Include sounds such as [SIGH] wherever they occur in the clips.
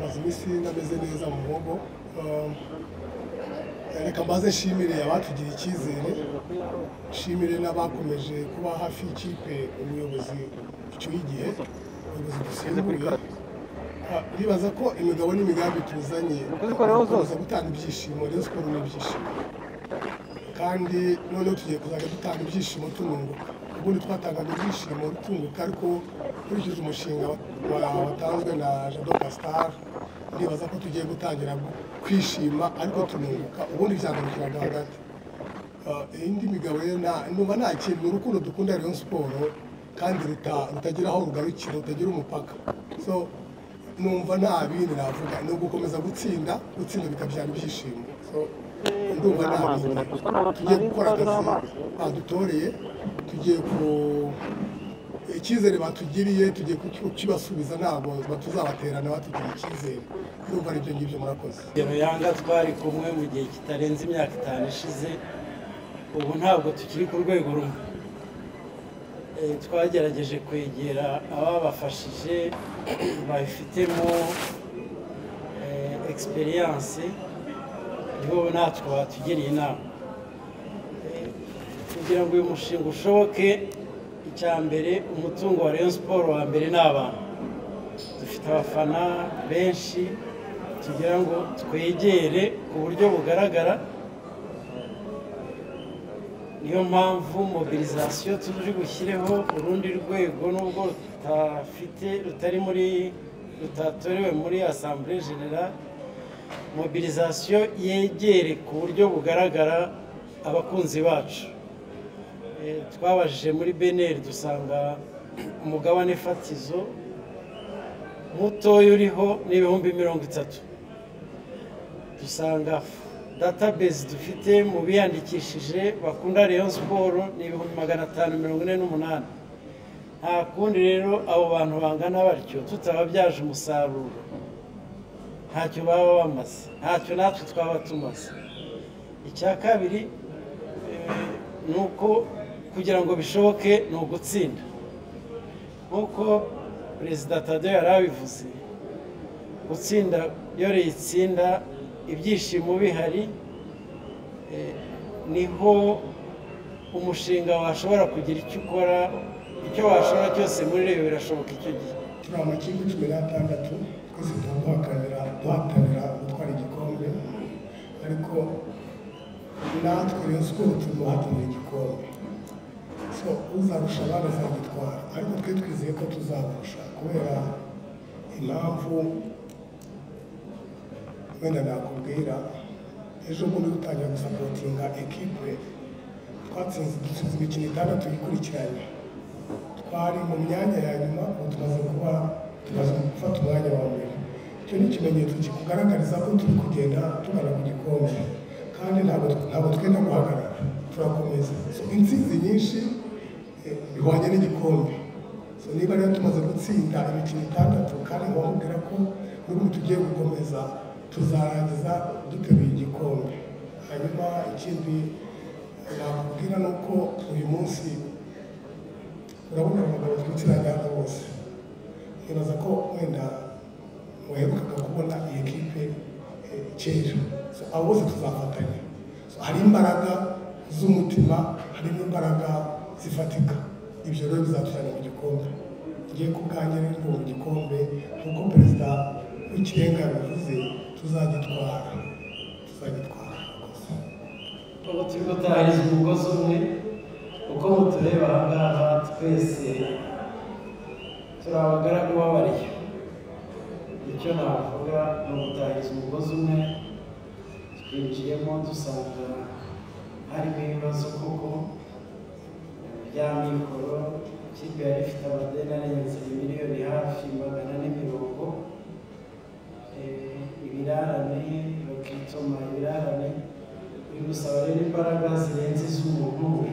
maze iminsi ntameze neza mu muhogo reka mbaze nshimire abatugiriye icyizere. Nshimire n'abakomeje kuba hafi y'ikipe ubuyobozi bucyuye igihe ubuyobozi dusimbuye. Ndibaza ko imigabo n'imigambi tuzanye gukomeza gutanga ibyishimo Rayon Sport ni kandi noneho tugiye kuzajya dutanga ibyishimo tununguka. Ubundi twatangaga ibyishimo tunguka ariko nkurikije umushinga wa- watanzwe na jado castar ndibaza ko tugiye gutangira kwishima ariko tununguka ubundi byagarukiraga hagati indi migabo rero numva nta kintu ni urukundo dukunda Rayon Sport kandi ruta- rutagira aho rugarukira rutagira umupaka so numva nta bindi navuga ni ugukomeza gutsinda gutsinda bikabyara ibyishimo so ndumva nta bindi tugiye gukora akazi badutoreye tugiye ku icyizere batugiriye tugiye kuki- kukibasubiza ntabwo tuzabaterana batugiriye icyizere. Ndumva ari ibyo ngibyo murakoze. Yanga twari kumwe mu gihe kitarenze imyaka itanu ishize ubu ntabwo tukiri ku rwego rumwe. Eh, twagerageje kwegera ababafashije babifitemo egisperiyanse nibo natwe batugiriye inama. Eh, kugira ngo uyu mushinga ushoboke icya mbere umutungo wa Rayon Sport wa mbere ni abantu. Dufite abafana benshi tugira ngo twegere ku buryo bugaragara. Niyo mpamvu mobilizasiyo turi bushyireho urundi rwego nubwo rutafite rutari muri rutatorewe muri asambure generale mobilizasiyo yegere ku buryo bugaragara abakunzi bacu. Twabajije muri beneri dusanga umugabane fatizo mutoya uriho ni ibihumbi mirongo itatu. Dusanga database dufite mu biyandikishije bakunda Rayon Sport ni ibihumbi magana atanu mirongo ine n'umunani. Nta kundi rero abo bantu bangana batyo tutababyaje umusaruro. Ntacyo baba bamaze ntacyo natwe twaba tumaze. Icya kabiri eh, ni uko kugira ngo bishoboke ni ugutsinda. Nk'uko perezida tadeyo yari abivuze gutsinda iyo itsinda ibyishimo bihari eh, ni ho umushinga washobora kugira icyo ukora icyo washobora cyose muri reyo birashoboka icyo gihe. Turi amakipe cumi n'atandatu twese duhatanira duhatanira gutwara igikombe ariko natwe Rayon Sport turi guhatanira igikombe. So uzarusha abandi azagitwara ariko twe twizeye ko tuzabarusha kubera impamvu wenda nakubwira ejo bundi dutangira gusapotinga ekipe. Twatsinze dutsinze imikino itandatu ikurikiranye twari mu myanya ya nyuma ubu tumaze kuba tumaze gufata umwanya wa mbere icyo ni ikimenyetso kikugaragariza ko turi kugenda tugana ku gikombe kandi ntabwo twenda guhagarara turakomeza So, intsinzi nyinshi bihwanye n'igikombe. Niba rero tumaze gutsinda imikino itandatu kandi nkababwira ko n'ubu tugiye gukomeza tuzarangiza duteruye igikombe. Hanyuma ikindi nakubwira ni uko uyu munsi urabona abagabo twicaranye hano bose. Nibaza ko wenda waherukaga kubona iyi kipe eh, kera So, abo bose tuzafatanya. Hari imbaraga z'umutima harimo imbaraga zifatika. Ibyo rero bizatujyana mu gikombe. Ngiye ku bwanjye rero mu gikombe nk'uko perezida w'ikirenga yabivuze tuzagitwara. Tuzagitwara ubu turi gutahiriza umugozi umwe uko mutureba aha ngaha twese turi abagaragu b'abariyo icyo navuga ni ugutahiriza umugozi umwe twinjiyemo dusanga harimo ibibazo koko. Bya mikoro ikipe yari ifite amadeni arenze miliyoni hafi magana ane mirongo Eh, ibirarane bakitoma ibirarane bigusaba rero imbaraga zirenze iz'umuntu umwe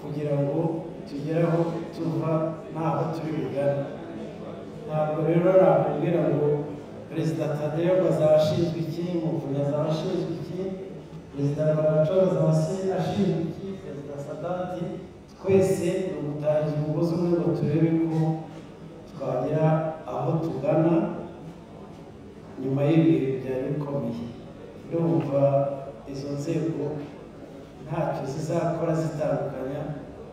kugira ngo tugere aho tuva n'aho turi bugane ntabwo rero nakubwira ngo perezida tadeyo azaba ashinzwe iki? Muvunyi azaba ashinzwe iki? Perezida rwagaco azaba ashinzwe iki? Perezida sadati twese ni umugozi umwe ngo turebe ko twagera aho tugana nyuma y'ibihe byari bikomeye. Ndumva izo nzego ntacyo zizakora zitandukanya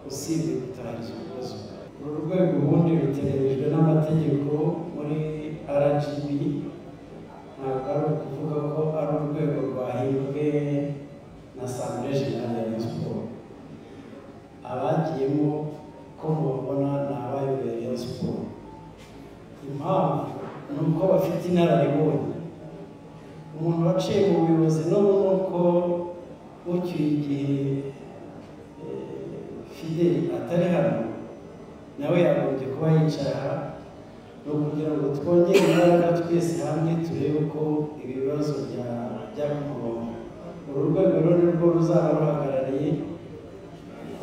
usibye gutahiriza umugozi uru rwego ubundi ruteganyijwe n'amategeko muri ni ukugira ngo twongere imbaraga twese hamwe turebe ko ibi bibazo byajya ku murongo uru rwego rero ni rwo ruzaba ruhagarariye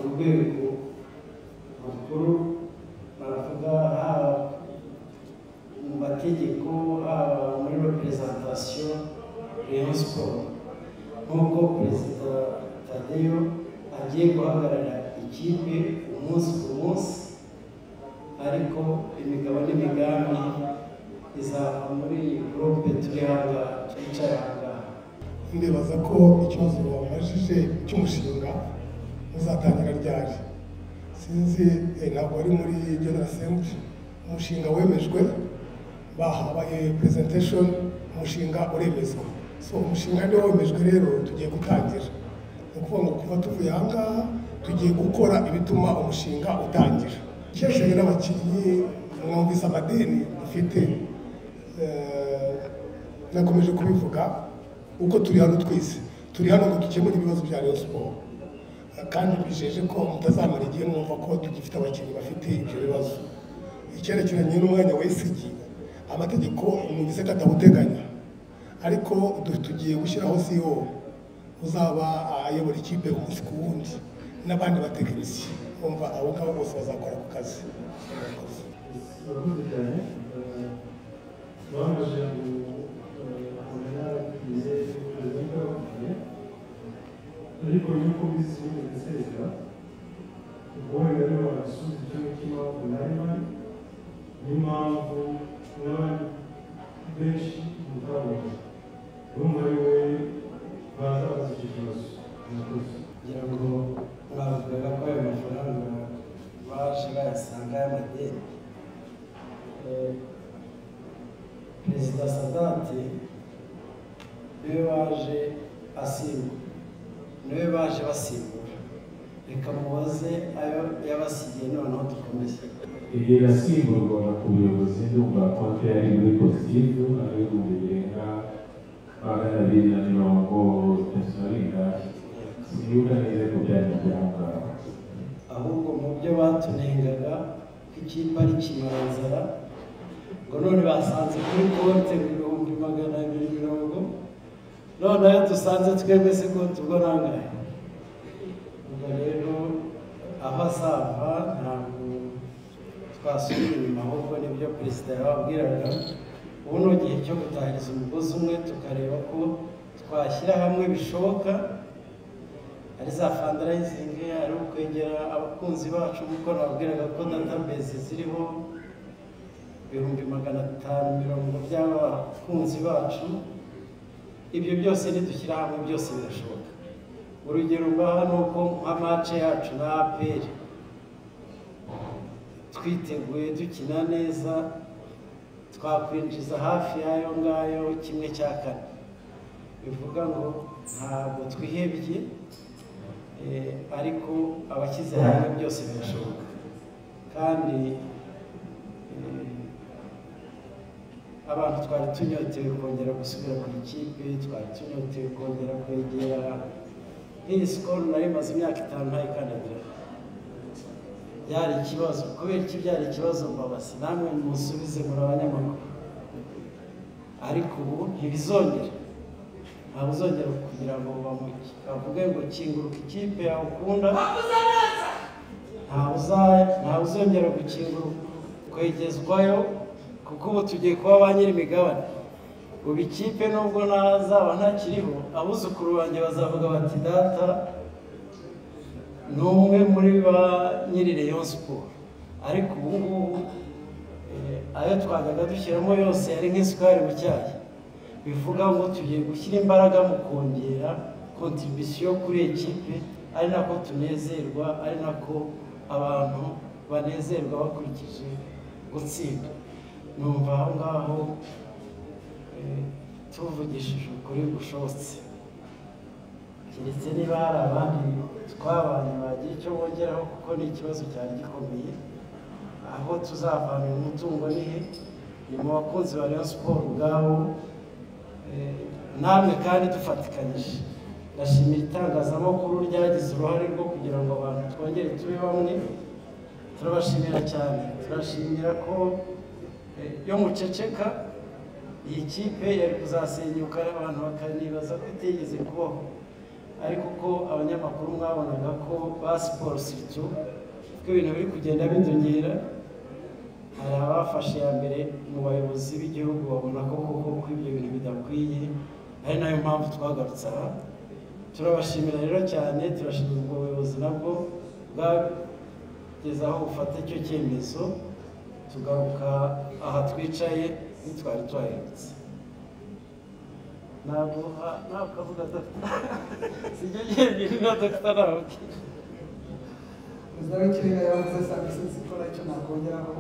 urwego rukuru baravuga haba mu mategeko haba muri reperezantasiyo Rayon siporo nk'uko perezida tadeyo agiye guhagarara ikipe umunsi ku munsi ariko imigabo n'imigambi izava muri iyi gurupe turi hanga twicaye ahangaha ndibaza ko ikibazo wabajije cy'umushinga uzatangira ryari. Sinzi eh, ntabwo ari muri general assembly. Umushinga wemejwe bahabaye presentation umushinga uremezwa. So umushinga niwo wemejwe rero tugiye gutangira. Ni ukuvuga ngo kuva tuvuye aha ngaha tugiye gukora ibituma umushinga utangira. Ikesheje n'abakinnyi mwumvise amadeni dufite eh, nakomeje kubivuga uko turi hano twese. Turi hano ngo dukemure ibibazo bya Rayon Sport kandi bijeje ko mutazamara igihe mwumva ko tugifite abakinnyi bafite ibyo bibazo. Icyerekeranye n'umwanya wa SG amategeko numvise ko atawuteganya. Ariko tugiye gushyiraho CEO uzaba ayobora ikipe umunsi ku wundi. N'abandi batekinisiye umva abo ngabo bose bazakora ku kazi. Murakoze. Ariko yuko bizi bigasezera ubwo wenda niba barasubiza icyo cy'impamvu nari bari n'impamvu n'abandi benshi mutabonye urumva ari wowe baza bazi icyo kibazo murakoze kugira ngo mwavugaga ko ayo mafaranga baje bayasanga y'amadeni Eh, perezida sadati ni we waje asimba ni we baje basimbura. Reka mubaze ayo yabasigiye noneho dukomeze. Igihe yasimburwaga ku buyobozi ndumva konti yari muri positifu na yo ibihumbi birenga magana abiri na mirongo itatu na bingahe sinibuka neza ko byari mu ngaho ahubwo mu byo batunengaga ko ikipe ari kimaranzara ngo none basanze kuri konti ibihumbi magana abiri mirongo none ayo dusanze twemeze konti ubwo nangahe? Ubwo rero aho azava ntabwo twasubira inyuma ahubwo ni byo perezida yababwiraga. Ubuno gihe cyo gutahiriza umugozi umwe tukareba ko twashyira hamwe bishoboka ari za fandarayizingi ari ukwegera abakunzi bacu nk'uko nababwiraga ko database ziriho ibihumbi magana atanu mirongo by'abakunzi bacu. Ibyo byose nidushyira hamwe byose birashoboka. Urugero mbaha ni uko nka mace yacu na aperi twiteguye dukina neza twakwinjiza hafi y'ayo ngayo kimwe cya kane. Bivuga ngo ntabwo twihebye Eh, ariko abashyize hamwe byose birashoboka. Kandi abantu twari tunyotewe kongera gusubira ku ikipe twari tunyotewe kongera kwegera. Nk'iyi sikoro nari maze imyaka itanu ntayikandagira byari ikibazo kubera iki byari ikibazo mbabazi namwe musubize muri abanyamakuru. Ariko ubu ntibizongera. Ntabwo uzongera kugira ngo bavuge ngo kinguruka ikipe yawe ukunda. Ntawe uzongera gukinguruka. Kwegezwayo kuko ubu tugiye kuba ba nyir'imigabane. Ubu ikipe nubwo nazaba ntakiriho abuzukuru banjye bazavuga bati data ni umwe muri ba nyiri Rayon siporo ariko ubu ngubu eh, ayo twajyaga dushyiramo yose yari nk'isukari mu cyayi. Bivuga ngo tugiye gushyira imbaraga mu kongera kontribisiyo kuri ekipe ari nako tunezerwa ari nako abantu banezerwa bakurikije gutsinda. Numva aho ngaho eh, tuvugishije ukuri gushobotse keretse niba hari abandi twabanye bagira icyo bongeraho kuko ni ikibazo cyari gikomeye aho tuzavana uyu mutungo ni he ni mu bakunzi ba Rayon Sport ubwabo Eh, namwe kandi dufatikanyije. Ndashimira itangazamakuru ryagize uruhare rwo kugira ngo abantu twongere tube bamwe. Turabashimira cyane. Turashimira ko eh, iyo muceceka iyi kipe yari kuzasenyuka abantu bakanibaza ko itigeze kubaho. Ariko ko abanyamakuru mwabonaga ko ba siporo siritu ko ibintu biri kugenda bidogera hari abafashe iya mbere mu bayobozi b'igihugu babona ko koko ko ibyo bintu bidakwiye ari na yo mpamvu twagarutse aha. Turabashimira rero cyane turashimira ubwo buyobozi nabwo bwageze aho bufata icyo cyemezo tugaruka aha twicaye ntitwari twahindutse ntabwo ntabwo kavuga dogita [LAUGHS] sijya njyenyine na dogita nawe perezida w'ikirenga yavuze serivisi zikora icyo nakongeraho.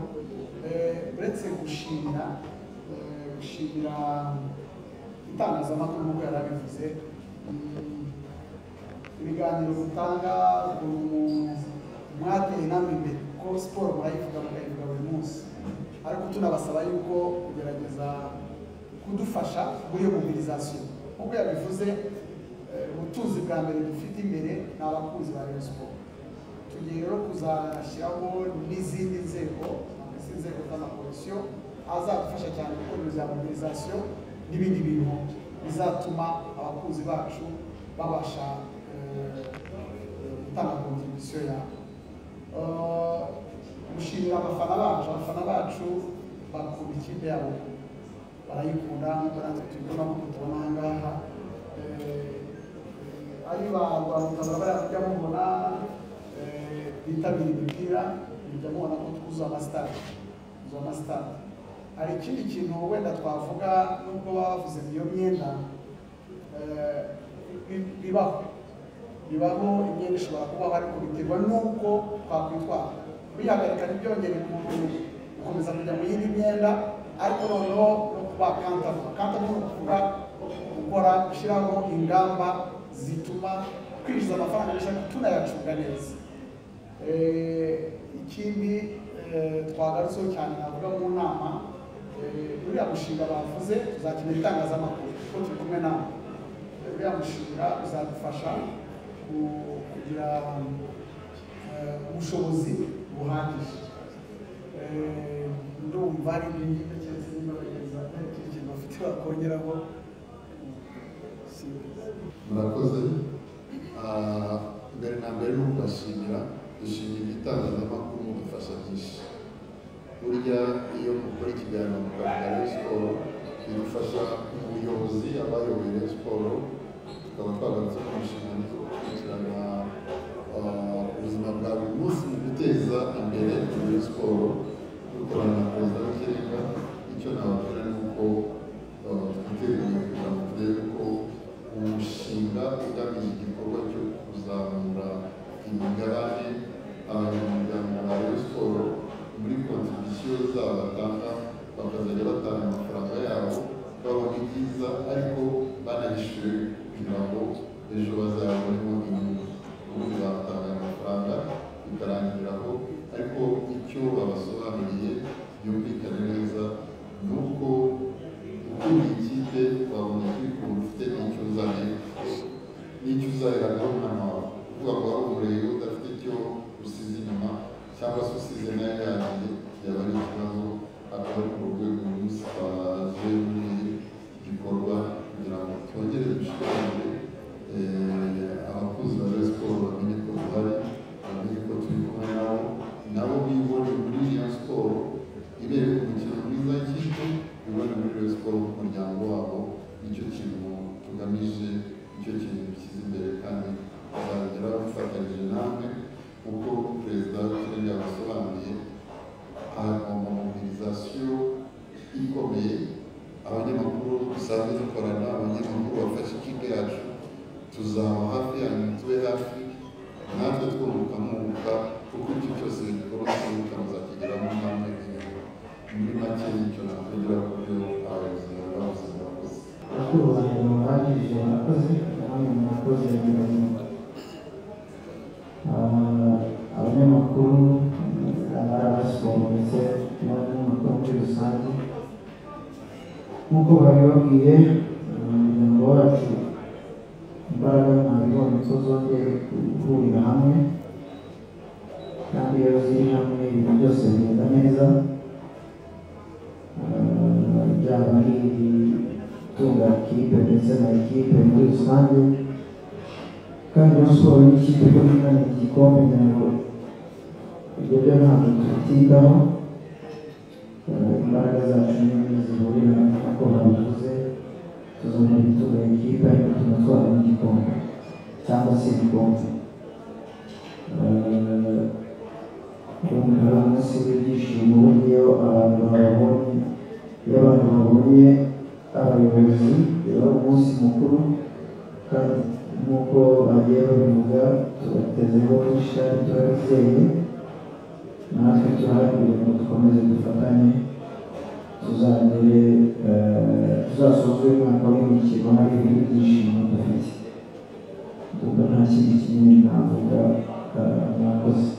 Eh, uretse gushimira eh, gushimira itangazamakuru nk'uko yari abivuze mm, ibiganiro mutanga mwateye namwe imbere. Ko siporo murayivuga mukayivuga buri munsi. Ariko tunabasaba yuko kugerageza kudufasha muri iyo mobilisation nk'uko yabivuze eh, ubutunzi bwa mbere dufite imbere ni abakunzi ba Rayon Sport tugiye rero kuzashyiraho n'izindi nzego izi nzego z'amapolisiyo azadufasha cyane gukora za mobilisation n'ibindi bintu bizatuma abakunzi bacu babasha eh, gutanga kontribusiyo yabo. Eh, gushimira abafana bacu abafana bacu bakunda ikipe yabo. Barayikunda nk'uko natwe tubibona nk'uko tubona aha ngaha Eh, ari ba rwamutabara bariya mujya mubona eh, bitabira imipira mujya mubona ko twuzuye amasitade twuzuye amasitade hari ikindi kintu wenda twavuga nubwo baba bavuze iyo myenda eh, bi- bibaho. Bibaho imyenda ishobora kubaho ariko biterwa n'uko twakwitwara. Kwihagarika ntibyongere gukomeza kujya mu yindi myenda ariko noneho no kuba kantama kantama ni ukuvuga gukora gushyiraho ingamba zituma twinjiza amafaranga menshi ariko tunayacunga neza. Eh, ikindi eh, twagarutseho cyane navuga mu nama eh, uriya mushinga bavuze tuzakenera itangazamakuru kuko turi kumwe nawe. Uriya mushinga uzadufasha ku- kugira ubushobozi Eh, ndumva ari ibintu ndetse niba bageza hari ikindi kintu bafite bakongeraho murakoze mbere na mbere ni ukubashimira dushimira itangazamakuru mudufasha byinshi burya iyo mukora ikiganiro mukavuga Rayon siporo bidufasha umuyobozi abayoboye Rayon siporo tukaba twagarutse ku nshingano zo babasobanuriye byumvikane neza. Bakuru banjye bahagije murakoze namwe murakoze birabona abanyamakuru abari abasiporo ndetse n'abanyamakuru muri rusange nk'uko babibabwiye itunga kipe ndetse na ekipe muri rusange kandi Rayon Sport ni ikipe yo guharanira igikombe kugira ngo ibyo byo ntabwo tubitigaho Eh, imbaraga zacu ni zihurira nk'uko babivuze tuzongera itunga ekipe ariko tunatwara n'igikombe cyangwa se ibikombe Eh, urumva ari umunsi w'ibyishimo iyo abantu babonye iyo abantu babonye abayobozi biba ari umunsi mukuru kandi nk'uko bagiye babivuga tubatezeho byinshi kandi turabizeye natwe turahari kugira ngo dukomeze dufatanye tuzagere eh, tuzasoze umwaka w'imikino hari ibindi byishimo dufite ubwo nta kindi kinini navuga eh, mwakoze